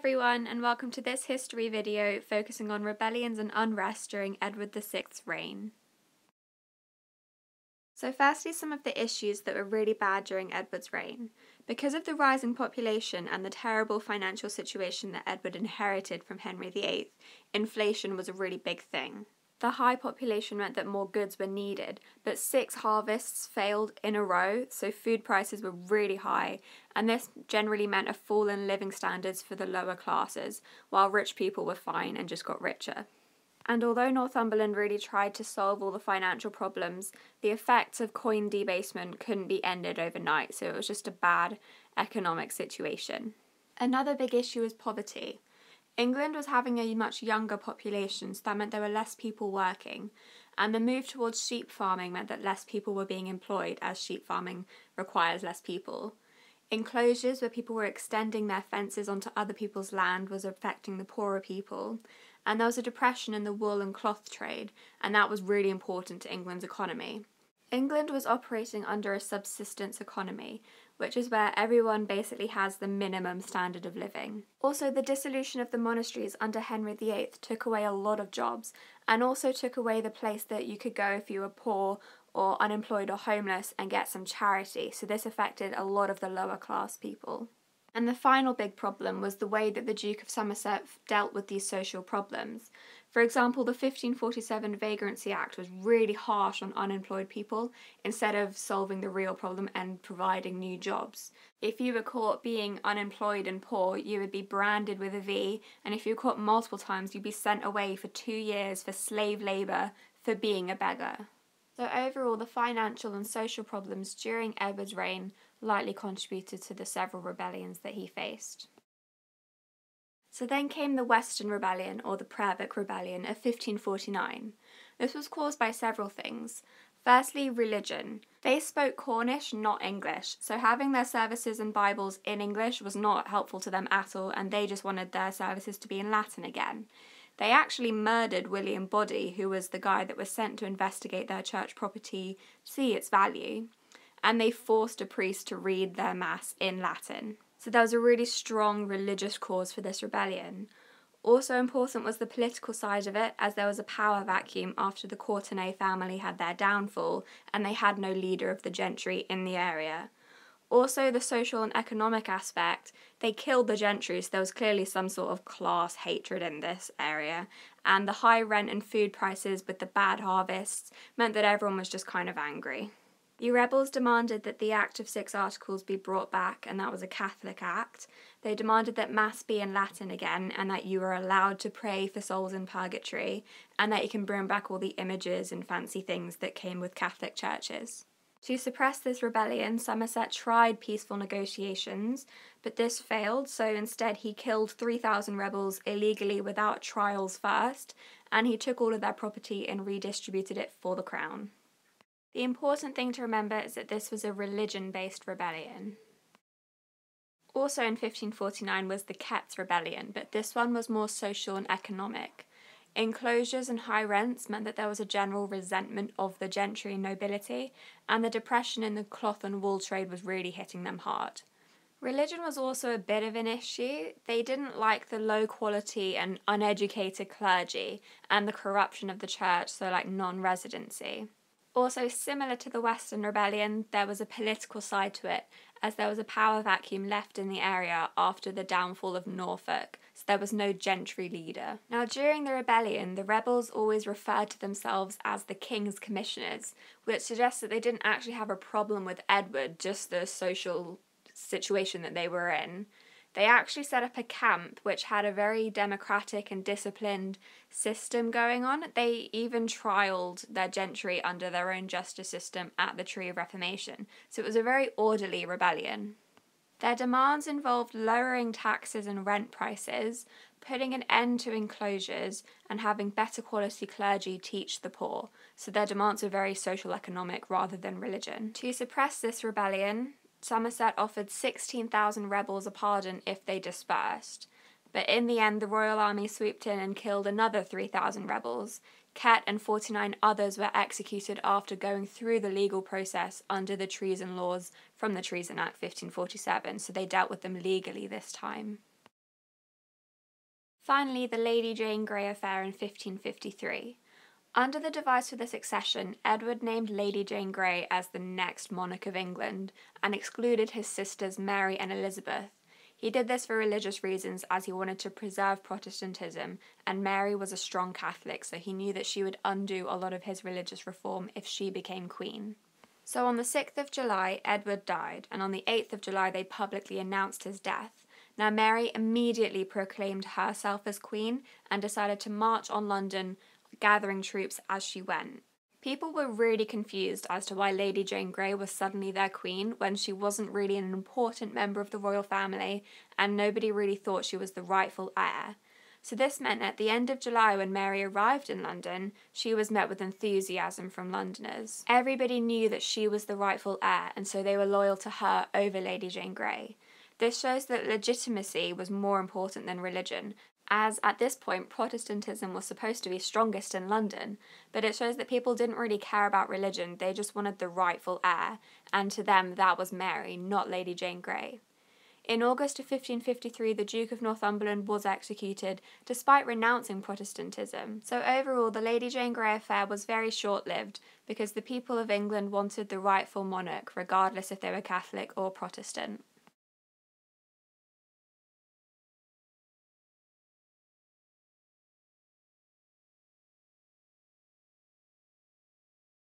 everyone and welcome to this history video focusing on rebellions and unrest during Edward VI's reign. So firstly some of the issues that were really bad during Edward's reign. Because of the rising population and the terrible financial situation that Edward inherited from Henry VIII, inflation was a really big thing. The high population meant that more goods were needed, but six harvests failed in a row, so food prices were really high, and this generally meant a fall in living standards for the lower classes, while rich people were fine and just got richer. And although Northumberland really tried to solve all the financial problems, the effects of coin debasement couldn't be ended overnight, so it was just a bad economic situation. Another big issue is poverty. England was having a much younger population, so that meant there were less people working, and the move towards sheep farming meant that less people were being employed, as sheep farming requires less people. Enclosures where people were extending their fences onto other people's land was affecting the poorer people, and there was a depression in the wool and cloth trade, and that was really important to England's economy. England was operating under a subsistence economy, which is where everyone basically has the minimum standard of living. Also, the dissolution of the monasteries under Henry VIII took away a lot of jobs and also took away the place that you could go if you were poor or unemployed or homeless and get some charity, so this affected a lot of the lower class people. And the final big problem was the way that the Duke of Somerset dealt with these social problems. For example, the 1547 Vagrancy Act was really harsh on unemployed people instead of solving the real problem and providing new jobs. If you were caught being unemployed and poor, you would be branded with a V, and if you were caught multiple times, you'd be sent away for two years for slave labour for being a beggar. So, overall, the financial and social problems during Edward's reign likely contributed to the several rebellions that he faced. So then came the Western Rebellion, or the Prayer Book Rebellion of 1549. This was caused by several things. Firstly, religion. They spoke Cornish, not English, so having their services and Bibles in English was not helpful to them at all, and they just wanted their services to be in Latin again. They actually murdered William Body, who was the guy that was sent to investigate their church property, see its value, and they forced a priest to read their Mass in Latin. So there was a really strong religious cause for this rebellion. Also important was the political side of it, as there was a power vacuum after the Courtenay family had their downfall and they had no leader of the gentry in the area. Also, the social and economic aspect, they killed the gentry, so there was clearly some sort of class hatred in this area. And the high rent and food prices with the bad harvests meant that everyone was just kind of angry. The rebels demanded that the Act of Six Articles be brought back, and that was a Catholic act. They demanded that Mass be in Latin again, and that you were allowed to pray for souls in purgatory, and that you can bring back all the images and fancy things that came with Catholic churches. To suppress this rebellion, Somerset tried peaceful negotiations, but this failed, so instead he killed 3,000 rebels illegally without trials first, and he took all of their property and redistributed it for the crown. The important thing to remember is that this was a religion based rebellion. Also in 1549 was the Ketts Rebellion, but this one was more social and economic. Enclosures and high rents meant that there was a general resentment of the gentry and nobility, and the depression in the cloth and wool trade was really hitting them hard. Religion was also a bit of an issue. They didn't like the low quality and uneducated clergy and the corruption of the church, so like non residency. Also, similar to the Western Rebellion, there was a political side to it, as there was a power vacuum left in the area after the downfall of Norfolk, so there was no gentry leader. Now, during the rebellion, the rebels always referred to themselves as the King's Commissioners, which suggests that they didn't actually have a problem with Edward, just the social situation that they were in. They actually set up a camp which had a very democratic and disciplined system going on. They even trialled their gentry under their own justice system at the Tree of Reformation. So it was a very orderly rebellion. Their demands involved lowering taxes and rent prices, putting an end to enclosures, and having better quality clergy teach the poor. So their demands were very social economic rather than religion. To suppress this rebellion, Somerset offered 16,000 rebels a pardon if they dispersed. But in the end, the royal army swooped in and killed another 3,000 rebels. Kett and 49 others were executed after going through the legal process under the treason laws from the Treason Act 1547, so they dealt with them legally this time. Finally, the Lady Jane Grey affair in 1553. Under the device for the succession, Edward named Lady Jane Grey as the next monarch of England and excluded his sisters Mary and Elizabeth. He did this for religious reasons as he wanted to preserve Protestantism, and Mary was a strong Catholic, so he knew that she would undo a lot of his religious reform if she became queen. So on the 6th of July, Edward died, and on the 8th of July, they publicly announced his death. Now, Mary immediately proclaimed herself as queen and decided to march on London gathering troops as she went. People were really confused as to why Lady Jane Grey was suddenly their queen when she wasn't really an important member of the royal family and nobody really thought she was the rightful heir. So, this meant at the end of July, when Mary arrived in London, she was met with enthusiasm from Londoners. Everybody knew that she was the rightful heir, and so they were loyal to her over Lady Jane Grey. This shows that legitimacy was more important than religion, as at this point Protestantism was supposed to be strongest in London, but it shows that people didn't really care about religion, they just wanted the rightful heir, and to them that was Mary, not Lady Jane Grey. In August of 1553, the Duke of Northumberland was executed, despite renouncing Protestantism. So, overall, the Lady Jane Grey affair was very short lived because the people of England wanted the rightful monarch, regardless if they were Catholic or Protestant.